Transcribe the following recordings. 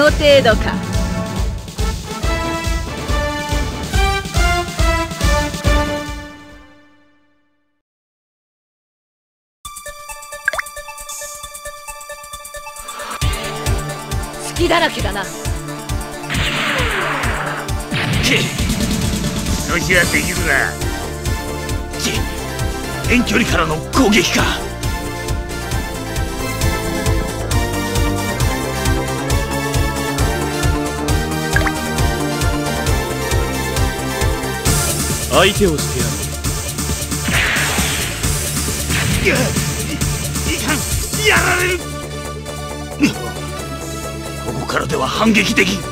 の程度か。いかんやられる。ここからでは反撃できん。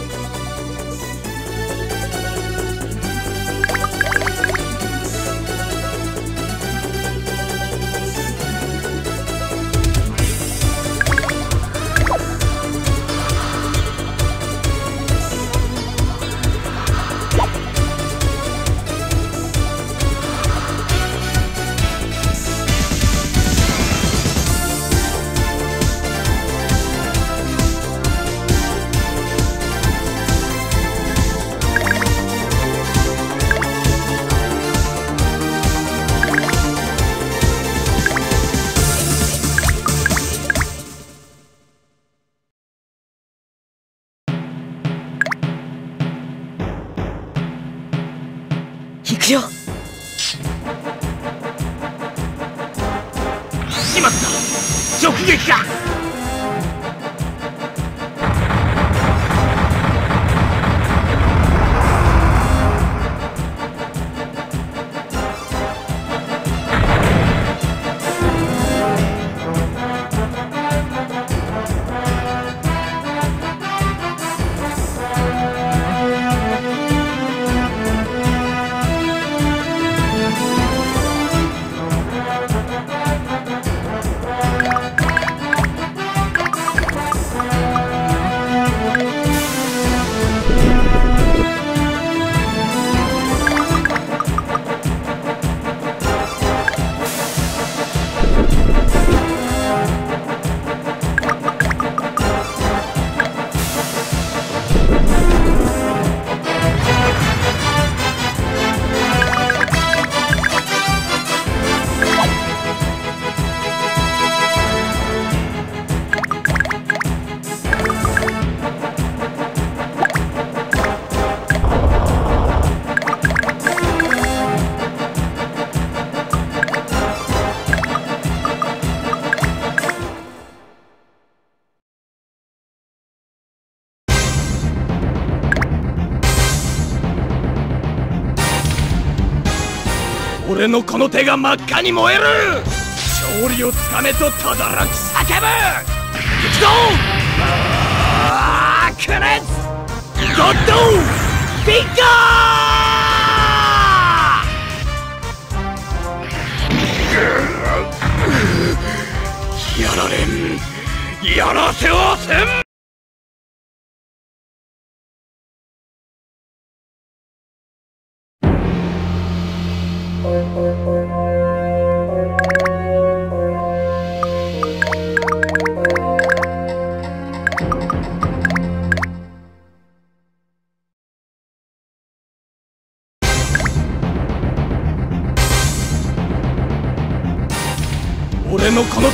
俺のこの手が真っ赤に燃える。勝利をつかめと轟き。叫ぶ。行くぞあークレッツゴッドビッガー。やられん。やらせはせん。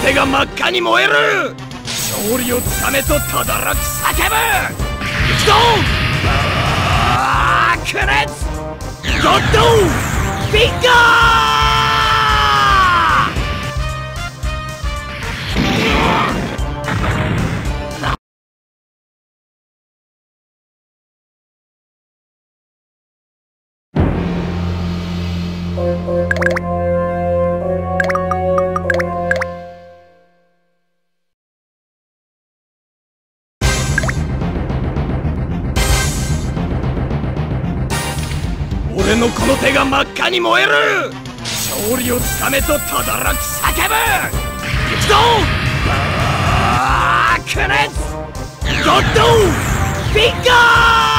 手が真っ赤に燃える。勝利をつかめと轟き叫ぶ。行くぞあークレゴッドフィンゴー!かに燃える。勝利をつかめとただらく叫ぶ。行くぞ。バークネツゴッドフィンガ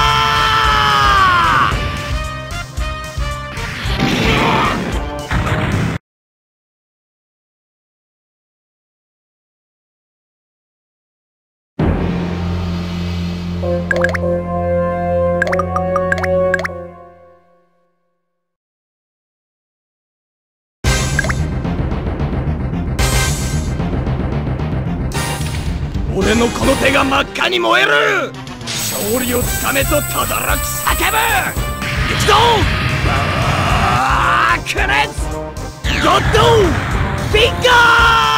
に燃える。勝利をつかめとただらく叫ぶ。行くぞ。バークネツゴッドフィンガー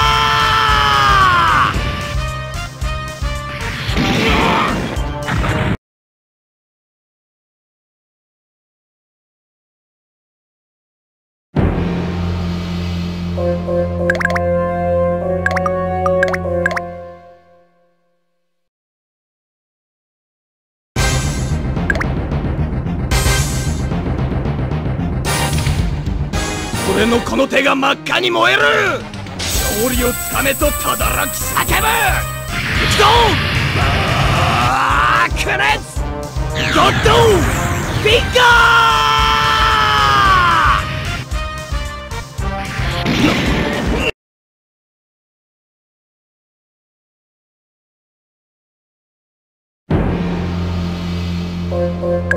のこの手が真っ赤に燃える。勝利をつかめとただらく叫ぶ。行くぞあークネツゴッドフィンガー。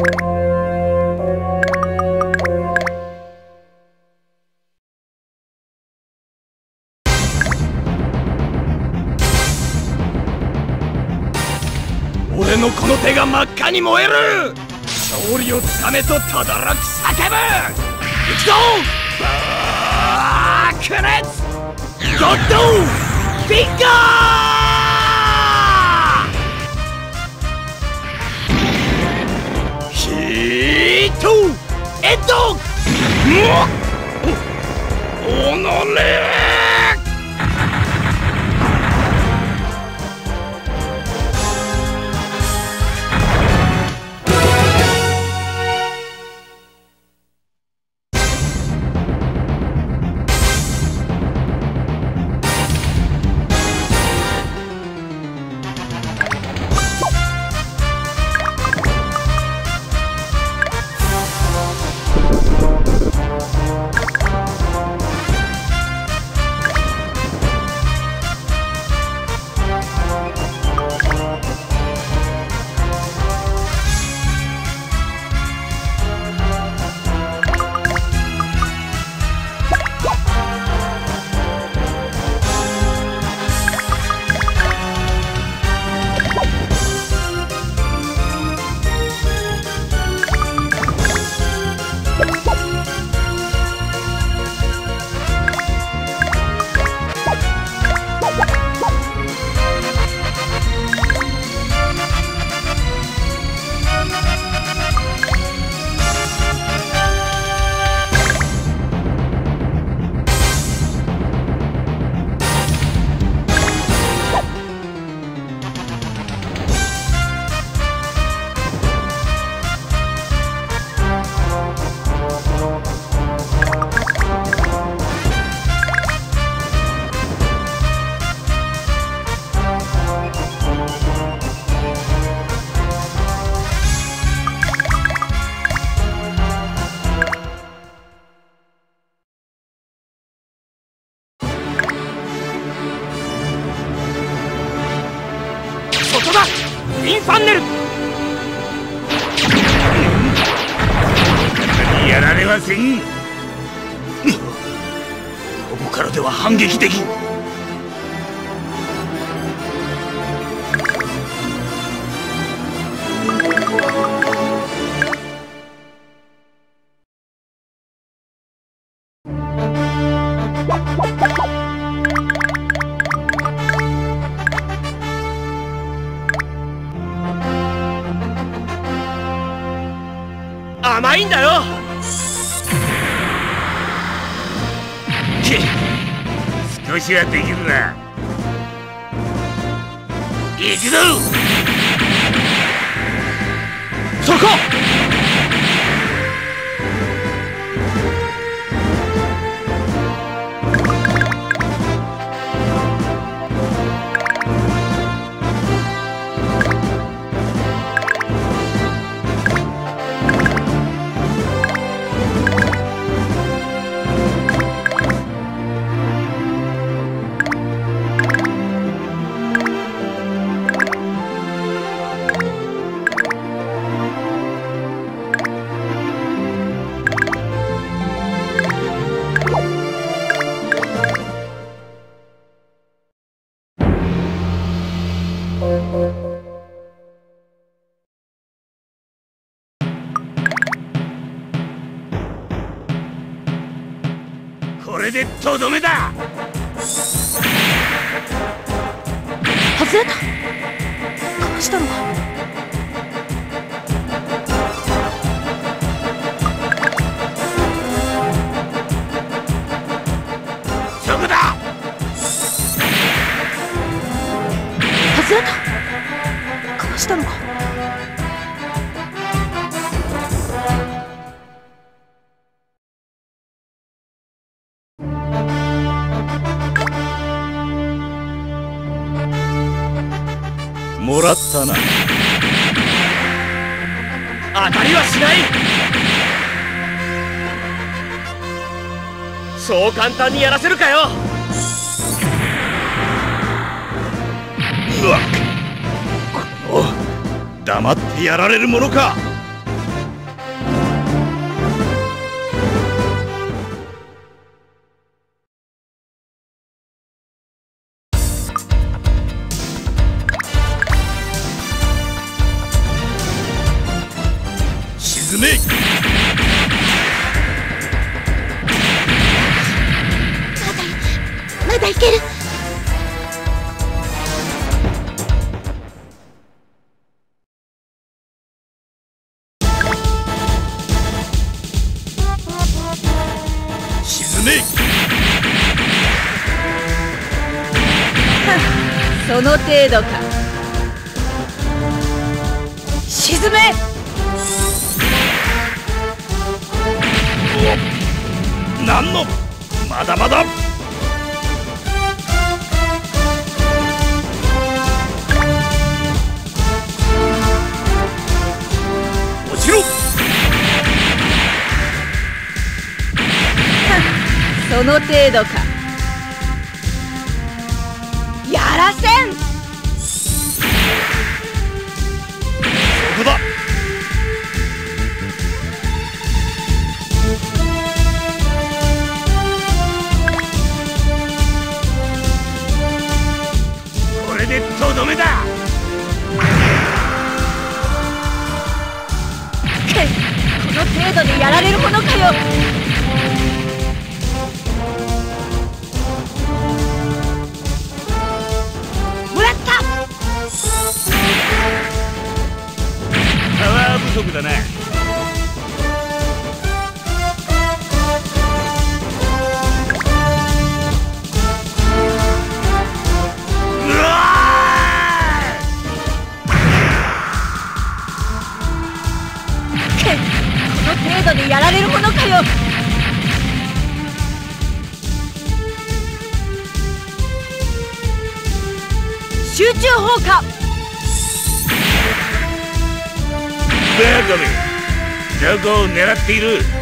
が真っ赤に燃える。勝利をつかめとただらく叫ぶ。行くぞ。あークネツゴッドフィンガー。ヒートエッド。おおのれ。Get the れでとどめだ！簡単にやらせるかよ。うこの黙ってやられるものか。to the next. ラゴを狙っている。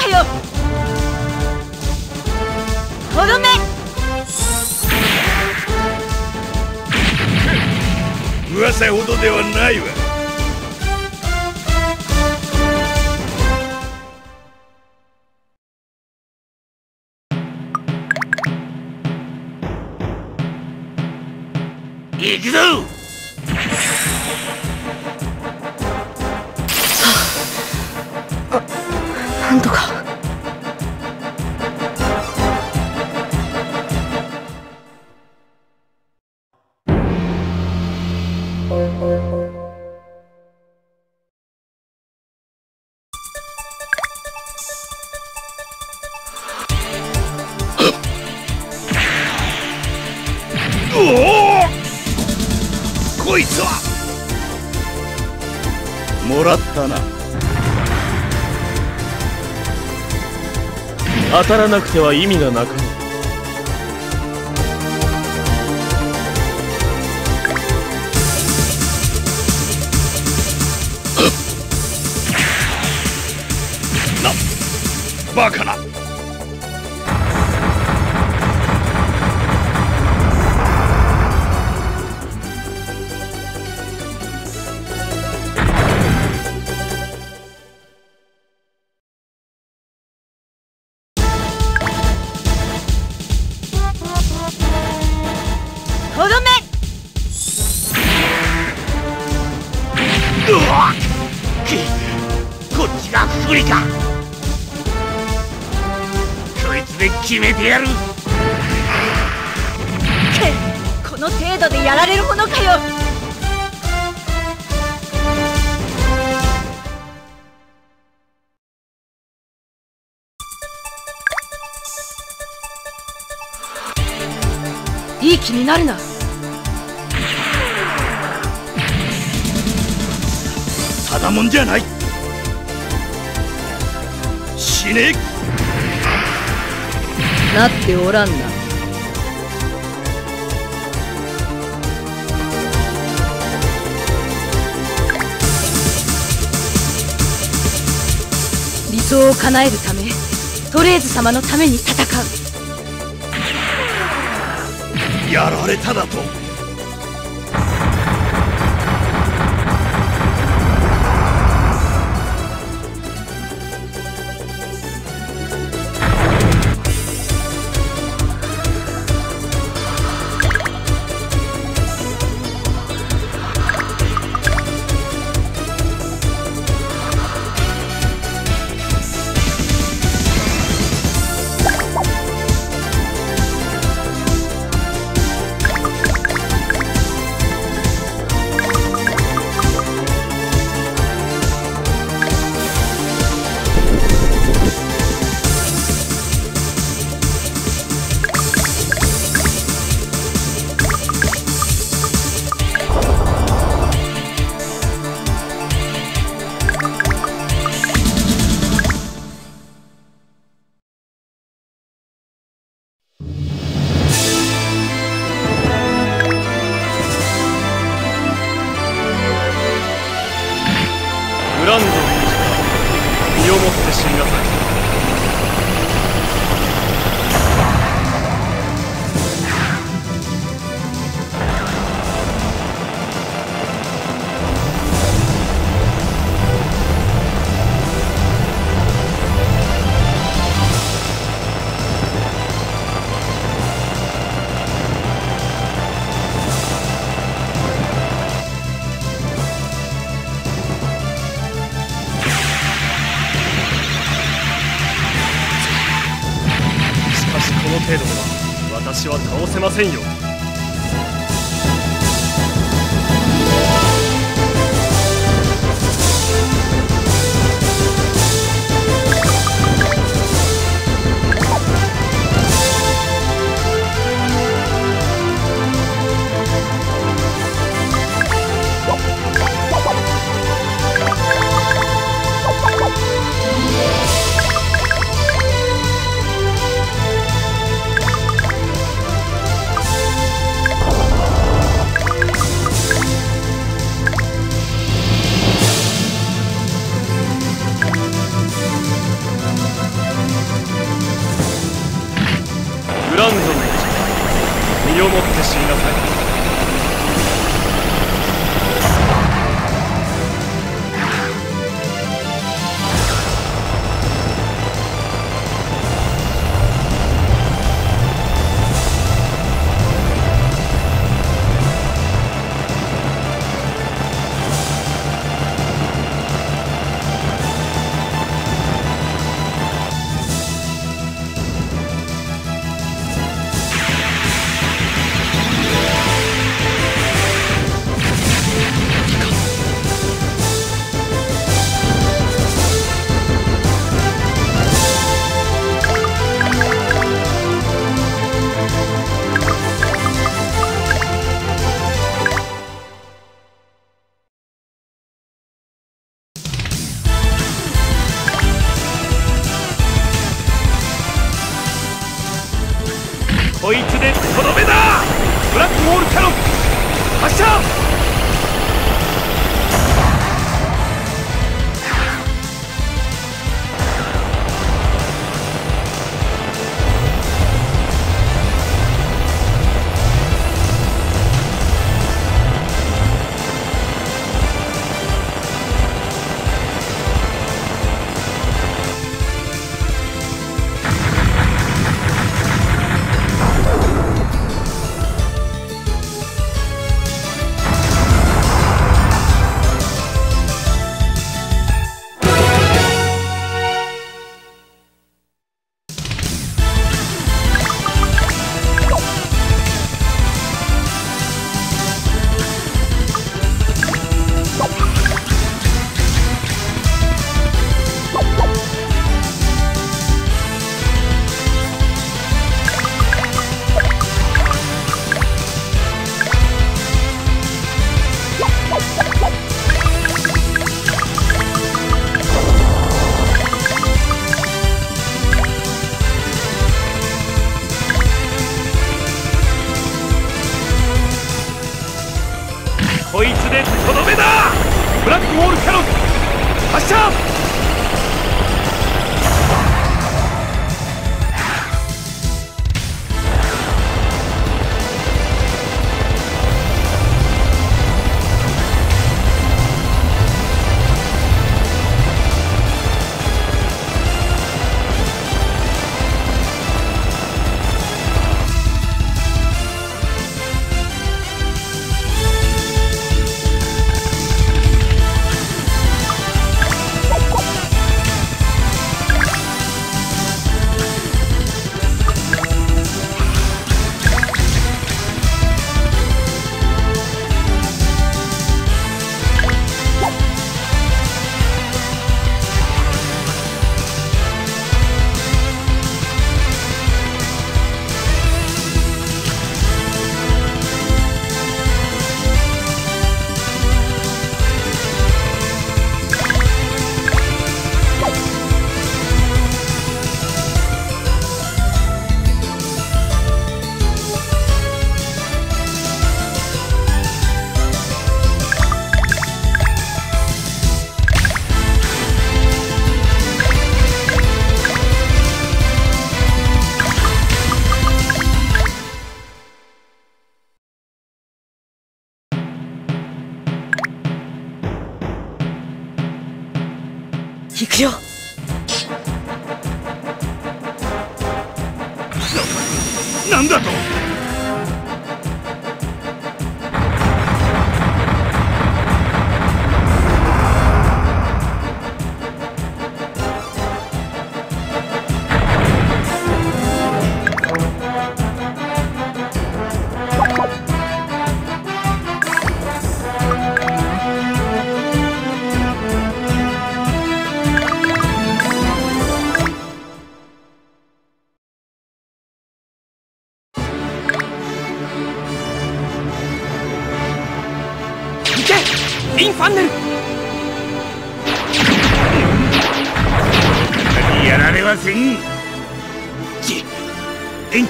やられるものかよ。とどめ。噂ほどではないわ。行くぞ当たらなくては意味がなく。になるな。ただもんじゃない。死ね。なっておらんな。理想を叶えるためトレーズ様のために戦うやられただと？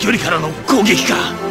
距離からの攻撃か。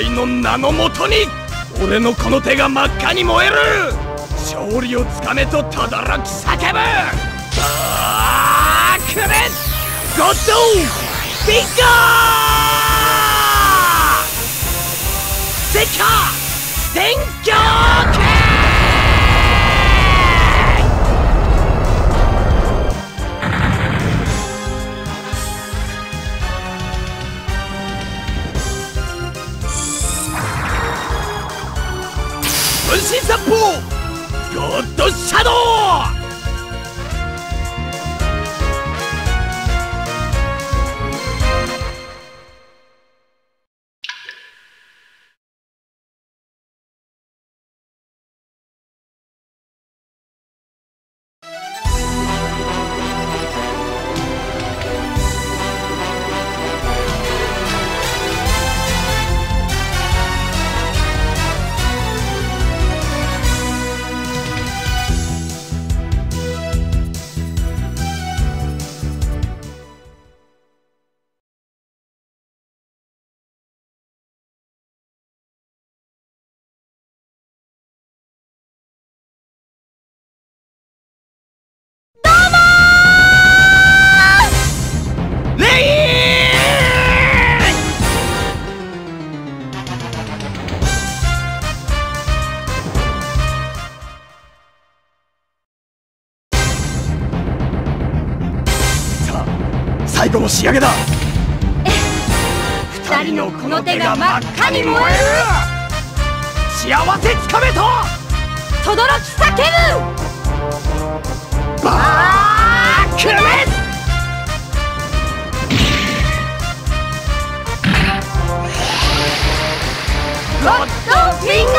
東方腐敗の名のもとに俺のこの手が真っ赤に燃える。勝利をつかめとただらき叫ぶ。バークレッゴッドビッガー!セカ電狂分身殺法ゴッドシャドウ最後の仕上げだ二人のこの手が真っ赤に燃える。幸せつかめと。轟き叫ぶバークレスゴッ！ドフィンガ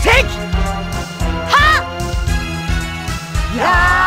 関ーはラ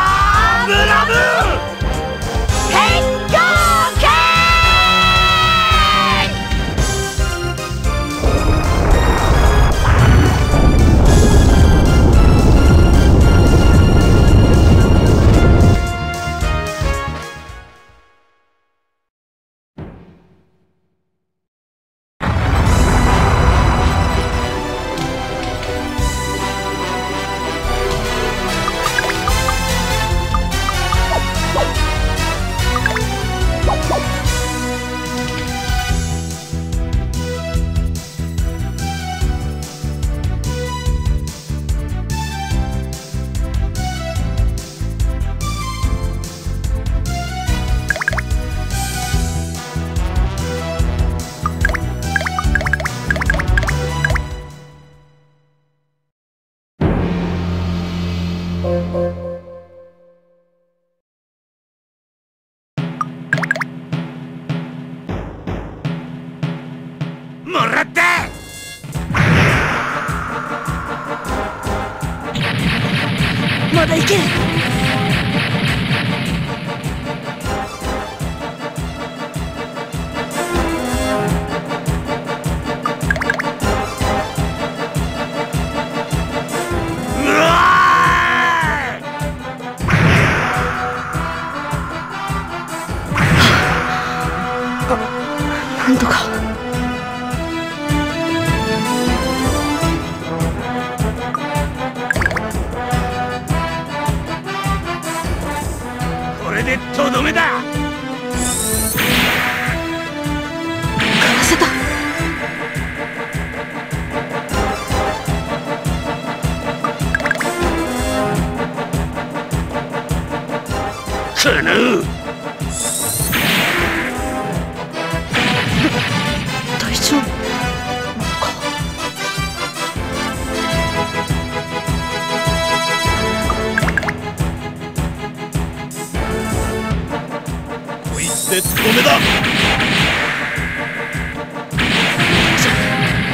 だ。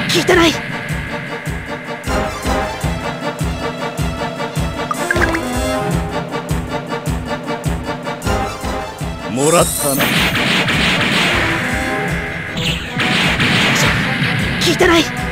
聞いてない。もらったな。聞いてない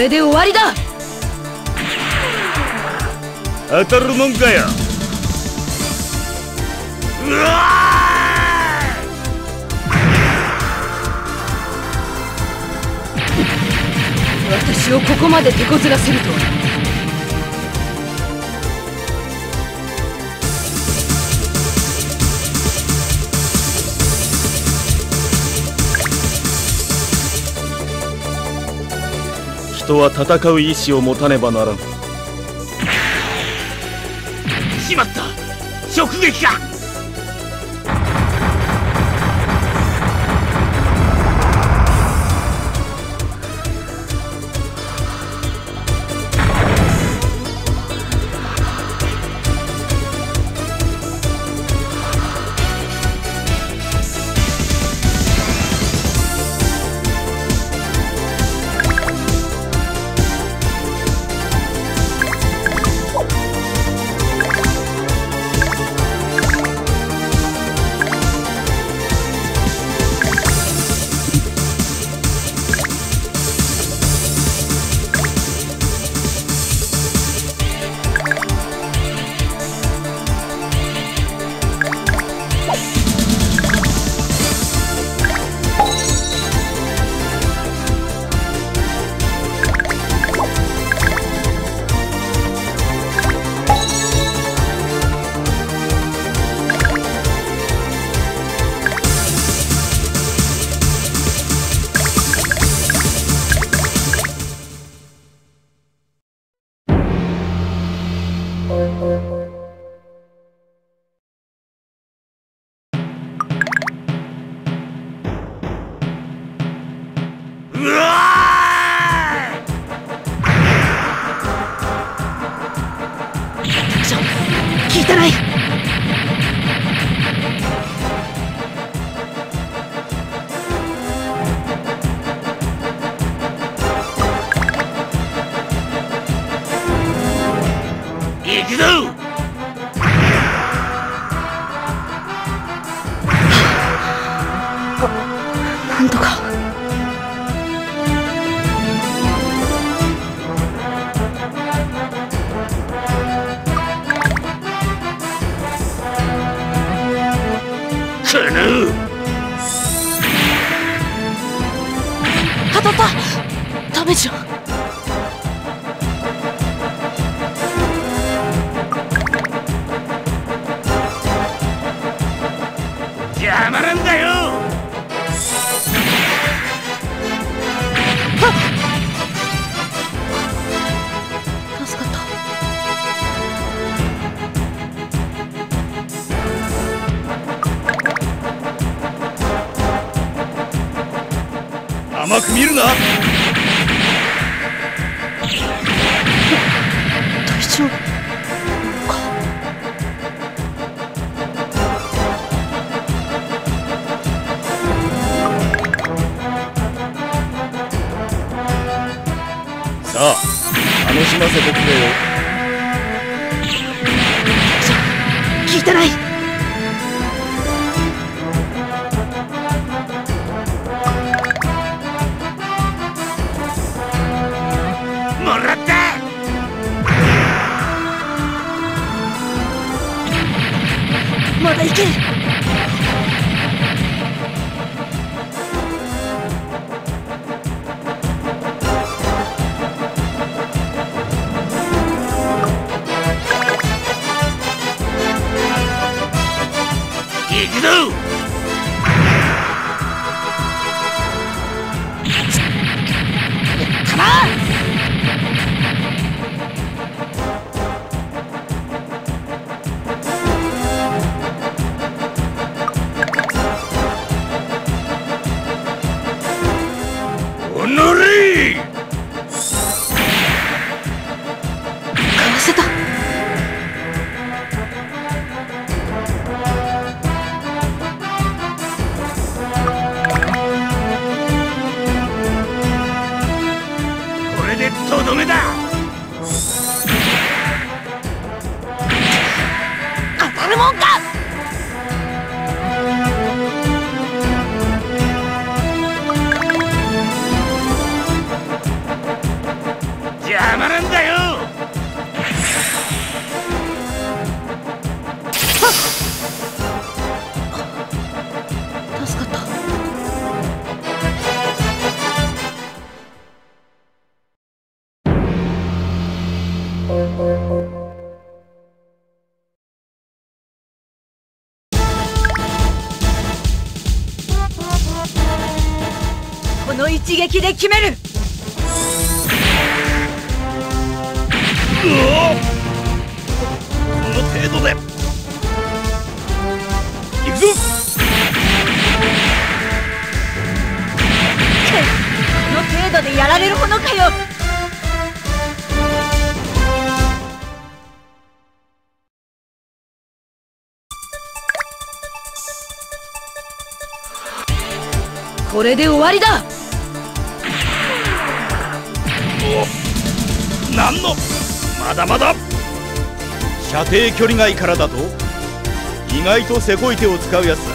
れで終わりだ。当たるもんかよ。うわ私をここまで手こずらせるとは人は戦う意志を持たねばならぬ。しまった。直撃か甘く見るな大丈夫？かさあ楽しませてくれよ。聞いてないまだ撃で決める。この程度で。行くぞ。この程度でやられるものかよ。これで終わりだ射程距離外からだと意外とせこい手を使うやつだ。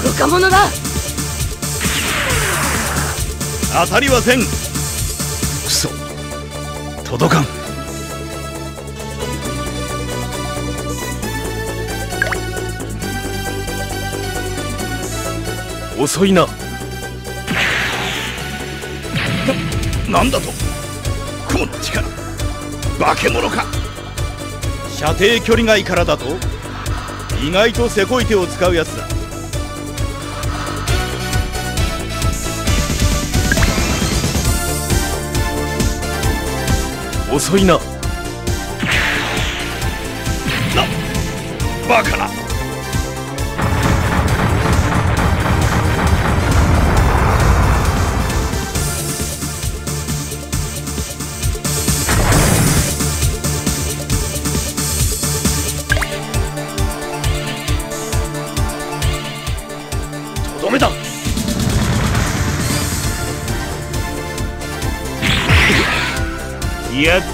愚か者だ。当たりはせん。くそ届かん遅いな。ななんだと？この力化け物か。射程距離外からだと？意外とせこい手を使うやつだ。遅いな。なバカな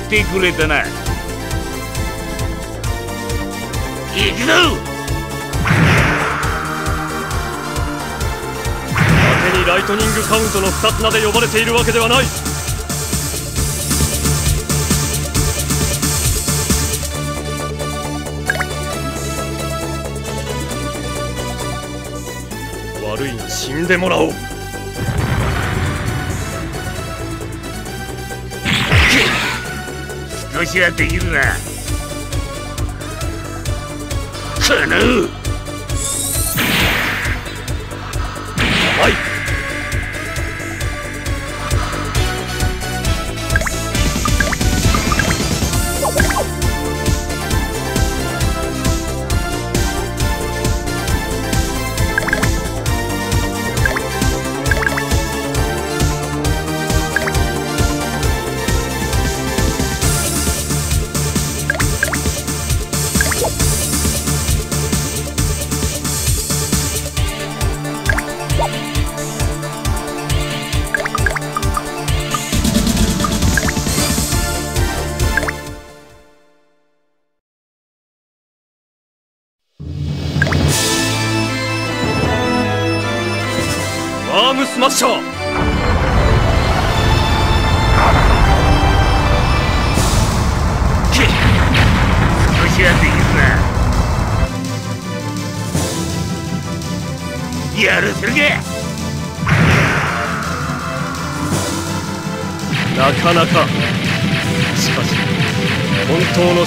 ってくれたな。行くぞ。当てにライトニングカウントの二つ名で呼ばれているわけではない。悪いが死んでもらおう。少しはできるな。この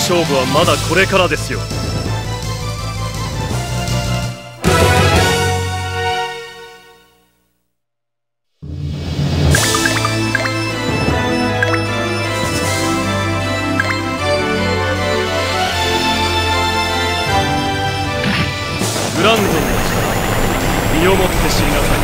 勝負はまだこれからですよ。グランドの力身をもって知りなさい。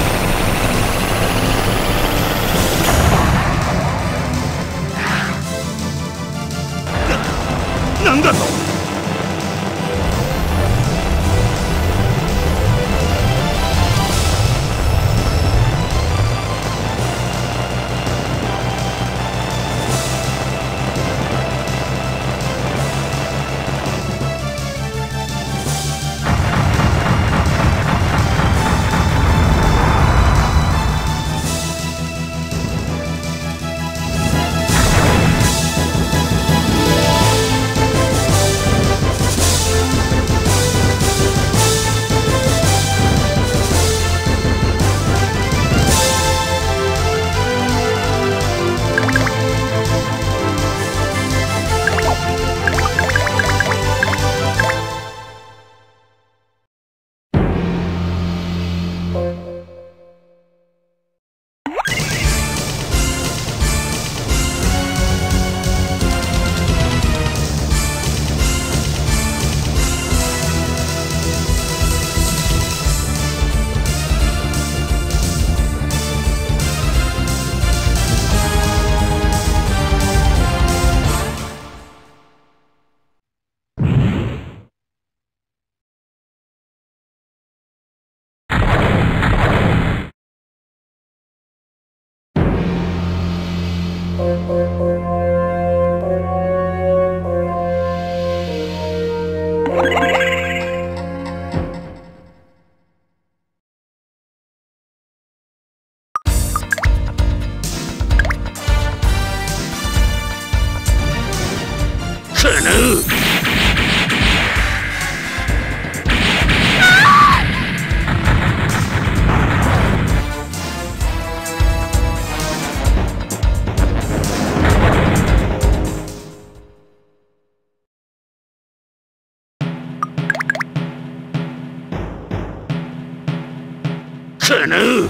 know.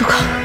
祖刚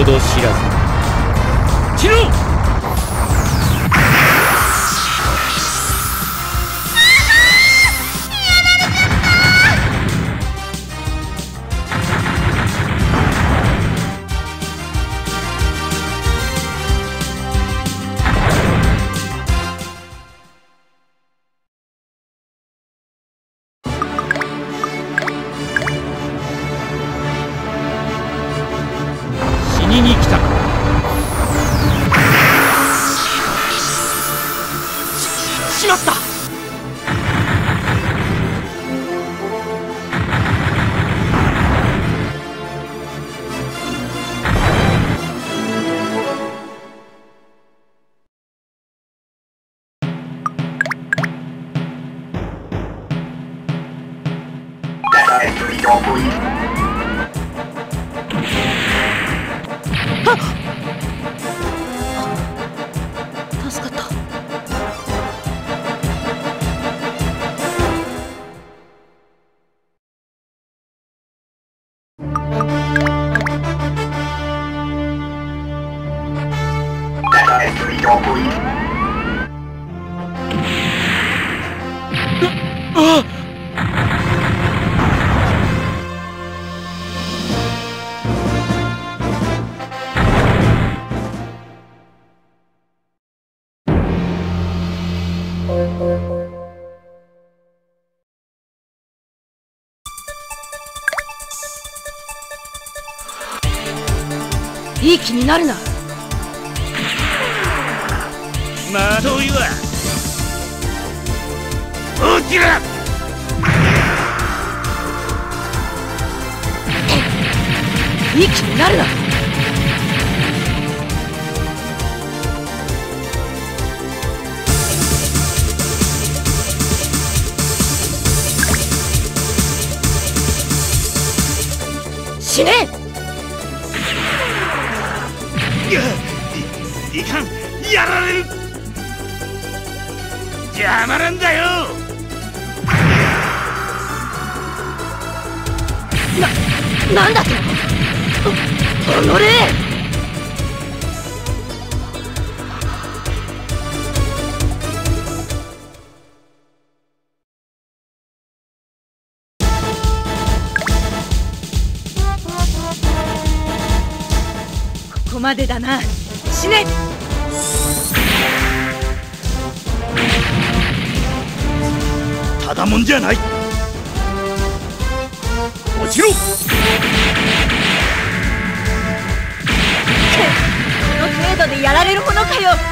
ほど知らず。気になるな。まあそういわ落ちらいい気になるな。死ねいいかんやられる。邪魔なんだよ。なんだと？おまでだな。死ね。ただもんじゃない。落ちろ。この程度でやられるものかよ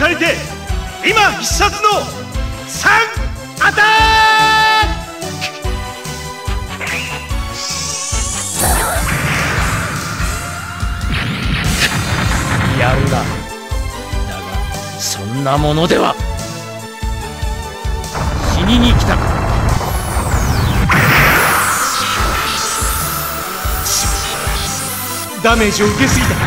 借りて今必殺の3アタック。やるな。だがそんなものでは。死にに来た。かダメージを受けすぎた。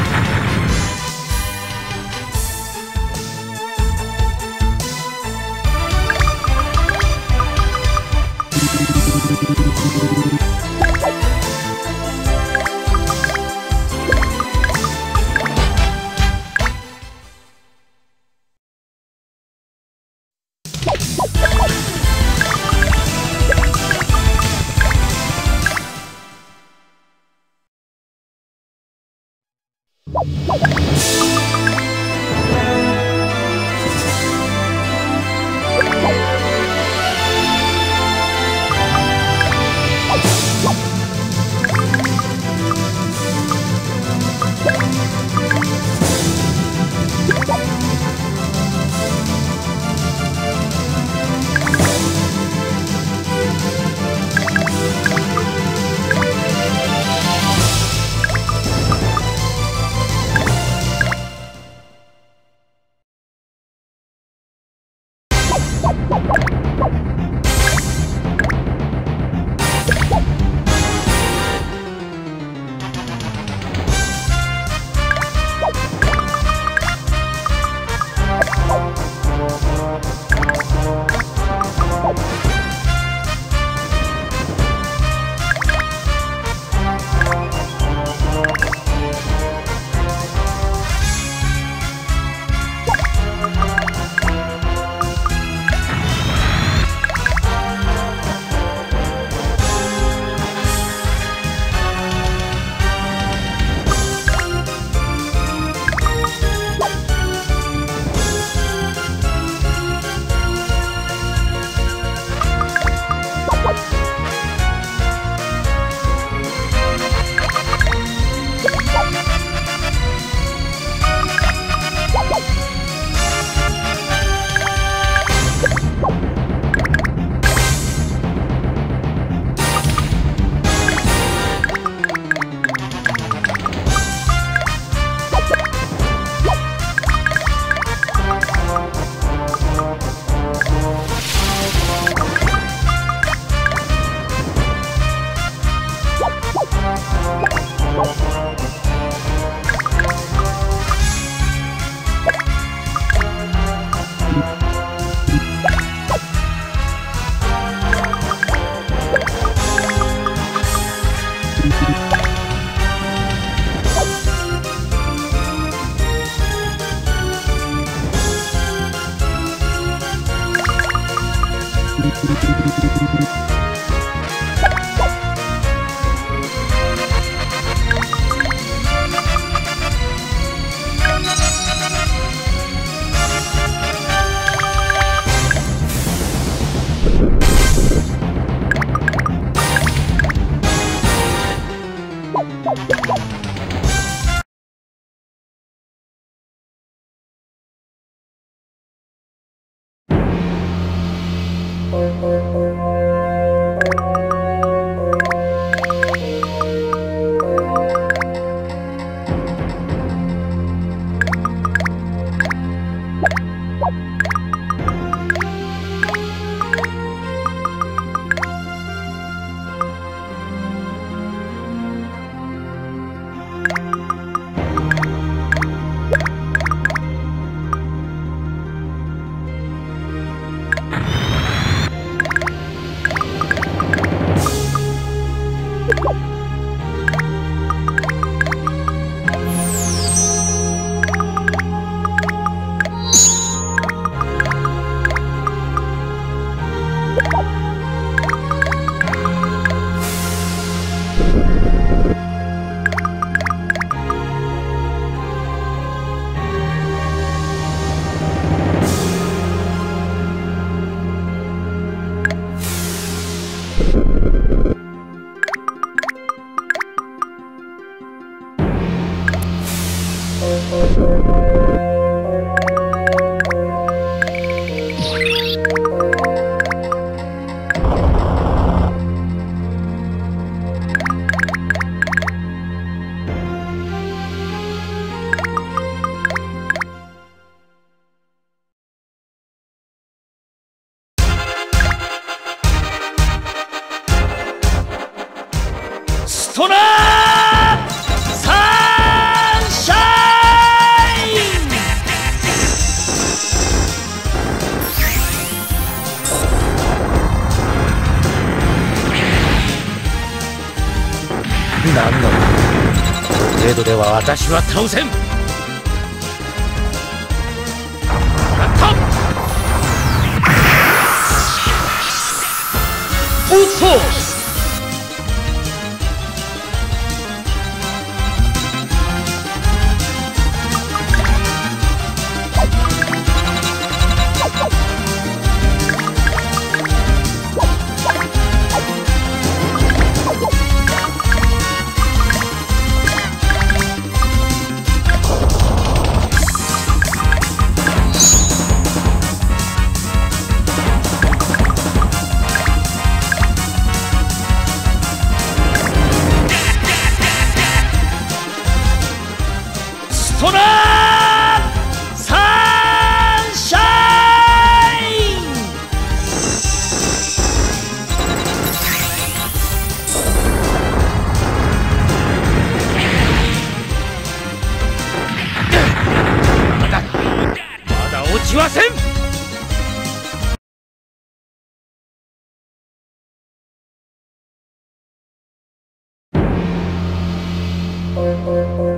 you 程度では私は倒せん Música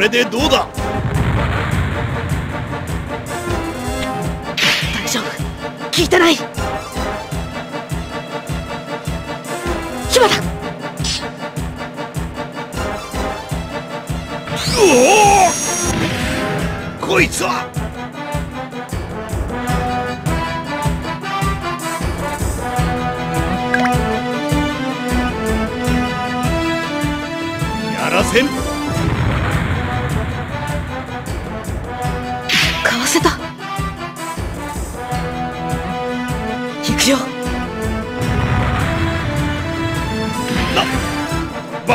れでどうだ？大丈夫。聞いてない。だおおこいつは？やらせん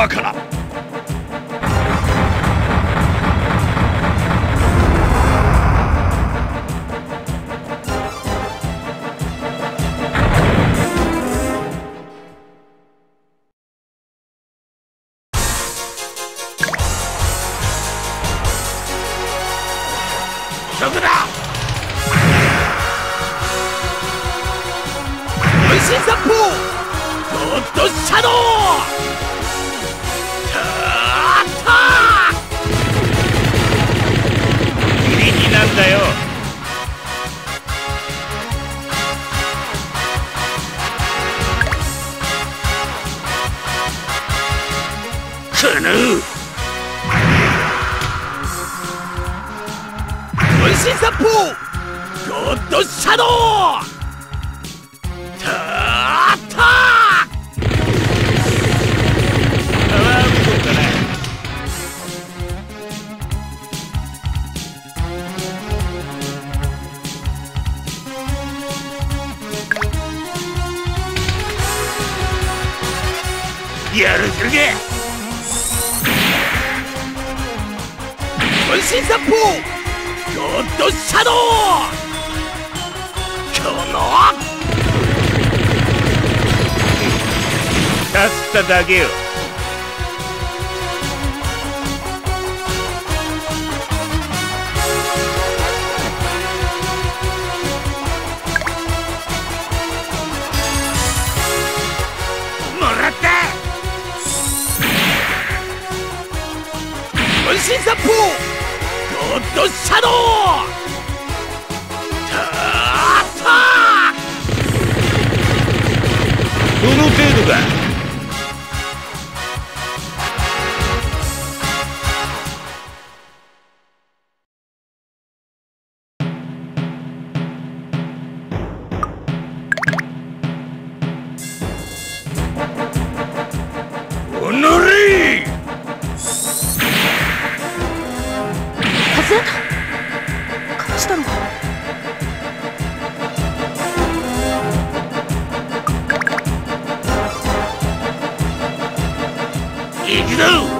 から you?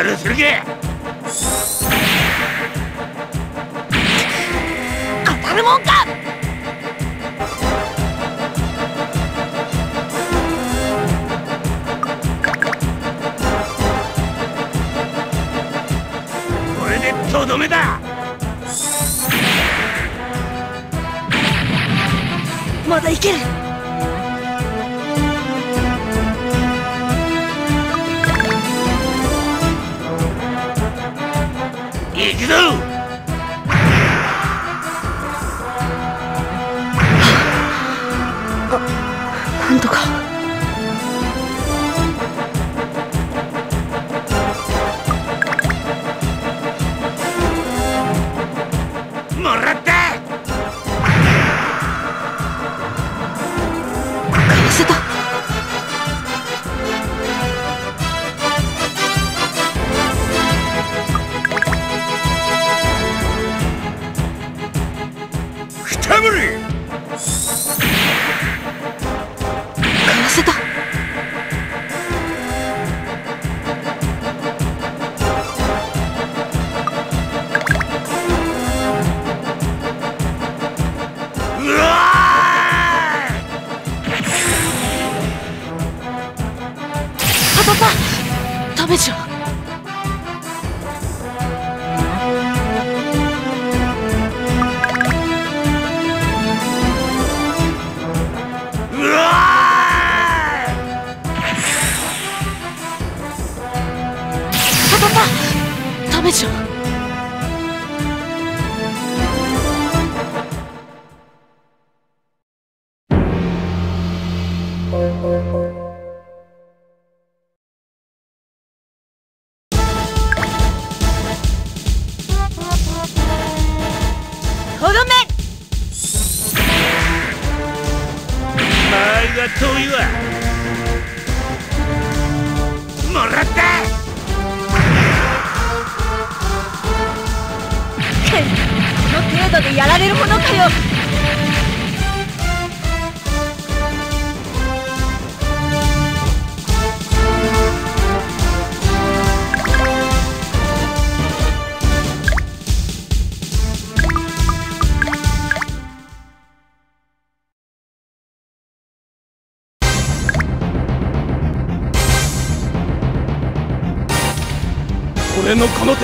やるするけ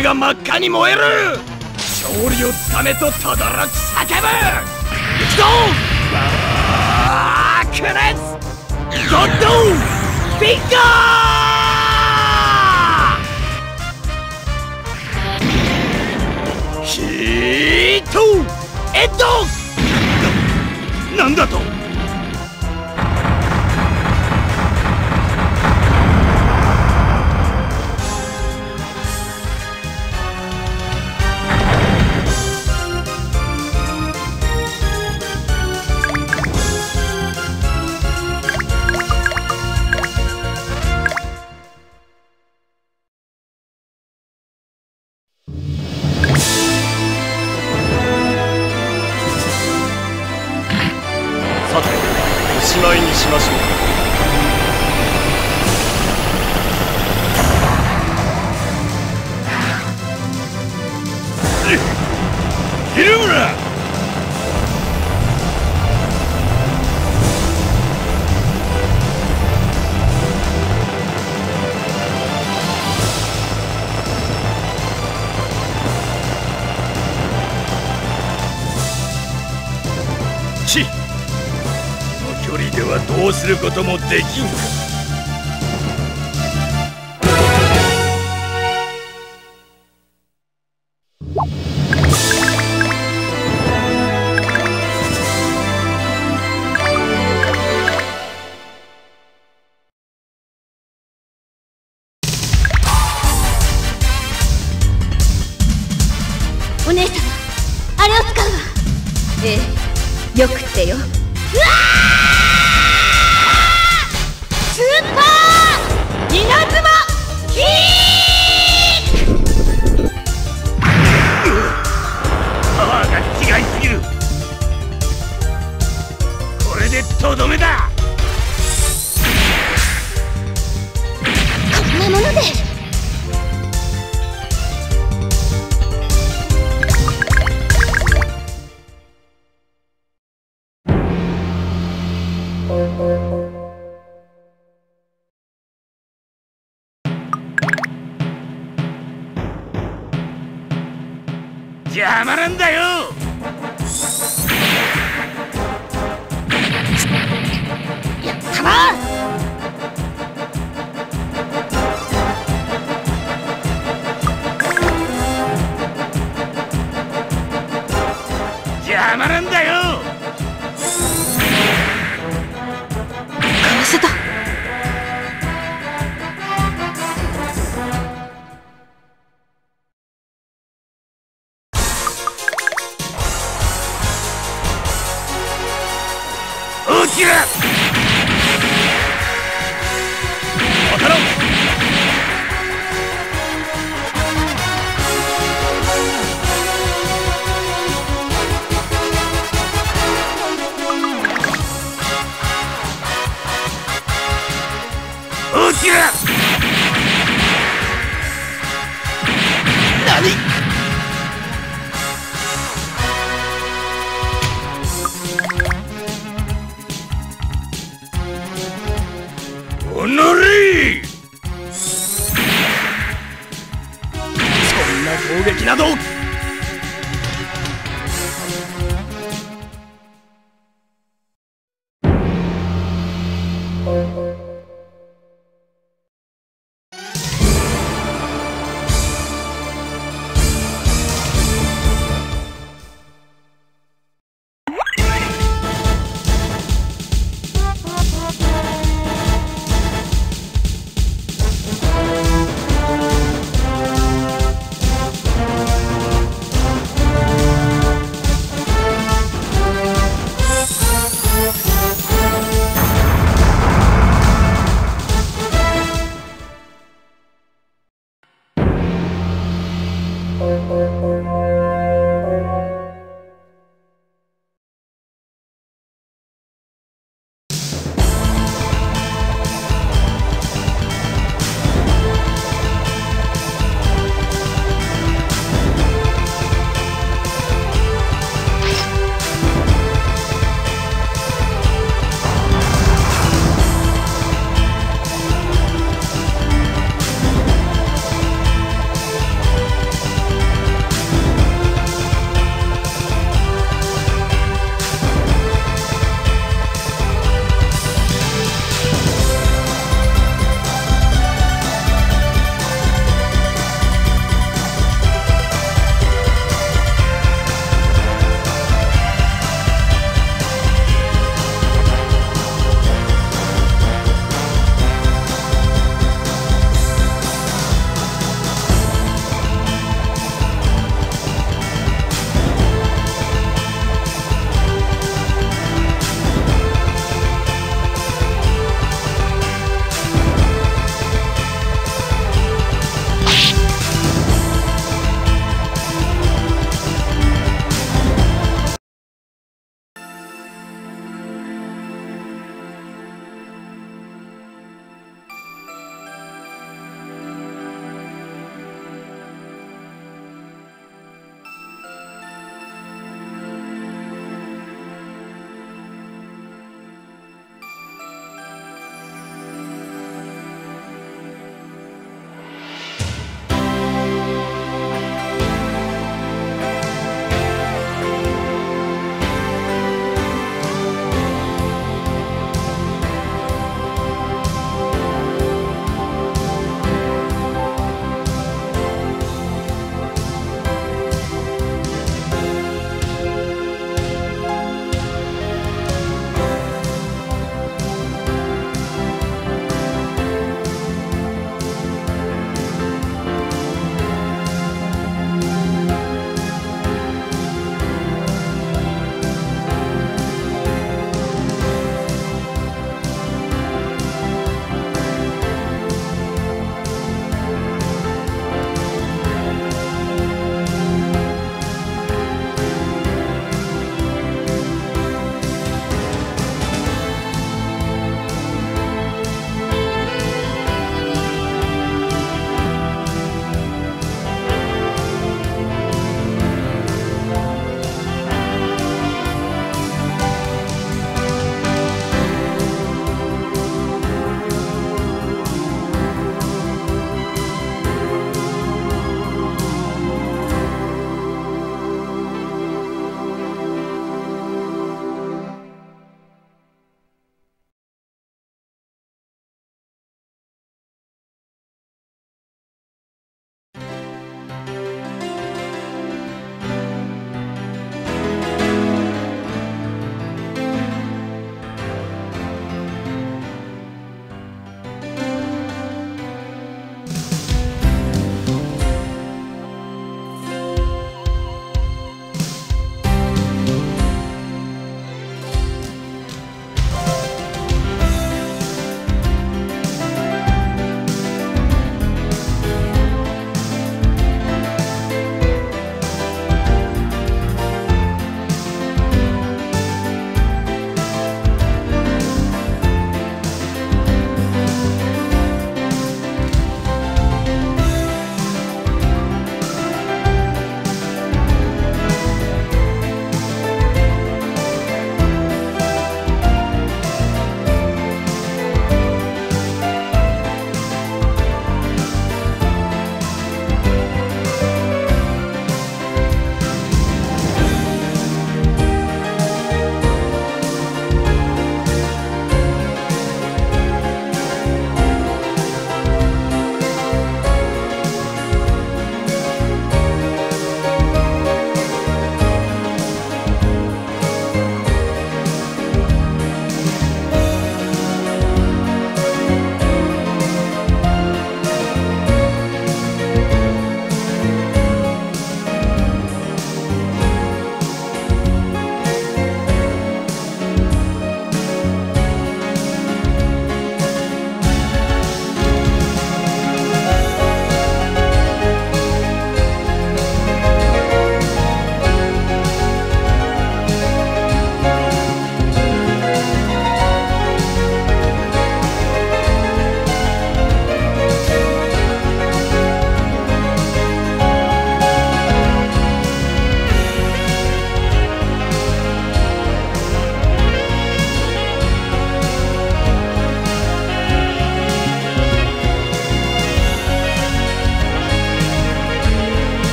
俺のこの手が真っ赤に燃える。勝氷をつかめととどろく叫ぶ。行くぞバークレスゴッドフィンガー！ヒート！エッドなんだと？こともできん